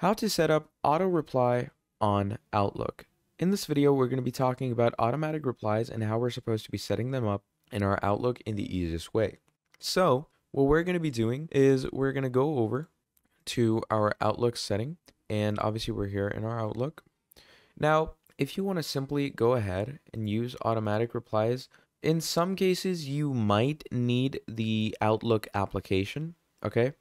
How to set up auto reply on Outlook. In this video, we're going to be talking about automatic replies and how we're supposed to be setting them up in our Outlook in the easiest way. So what we're going to be doing is we're going to go over to our Outlook setting and obviously we're here in our Outlook. Now, if you want to simply go ahead and use automatic replies, in some cases you might need the Outlook application, okay?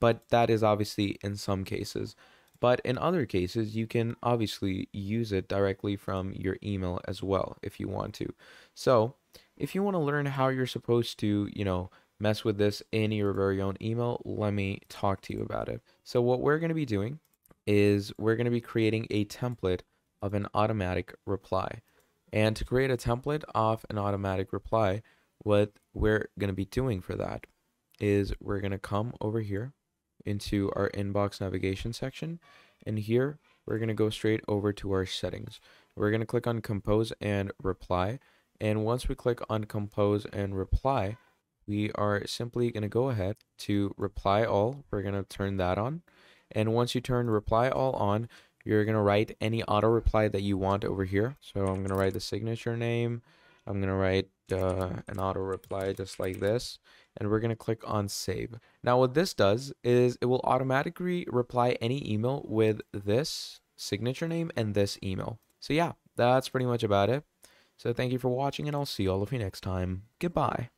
But that is obviously in some cases. But in other cases, you can obviously use it directly from your email as well if you want to. So, if you want to learn how you're supposed to, you know, mess with this in your very own email, let me talk to you about it. So what we're going to be doing is we're going to be creating a template of an automatic reply. And to create a template of an automatic reply, what we're going to be doing for that is we're going to come over here into our inbox navigation section. And here we're going to go straight over to our settings. We're going to click on compose and reply. And once we click on compose and reply, we are simply going to go ahead to reply all. We're going to turn that on. And once you turn reply all on, you're going to write any auto reply that you want over here. So I'm going to write the signature name. I'm going to write uh, an auto reply just like this and we're going to click on save. Now what this does is it will automatically reply any email with this signature name and this email. So yeah, that's pretty much about it. So thank you for watching and I'll see all of you next time. Goodbye.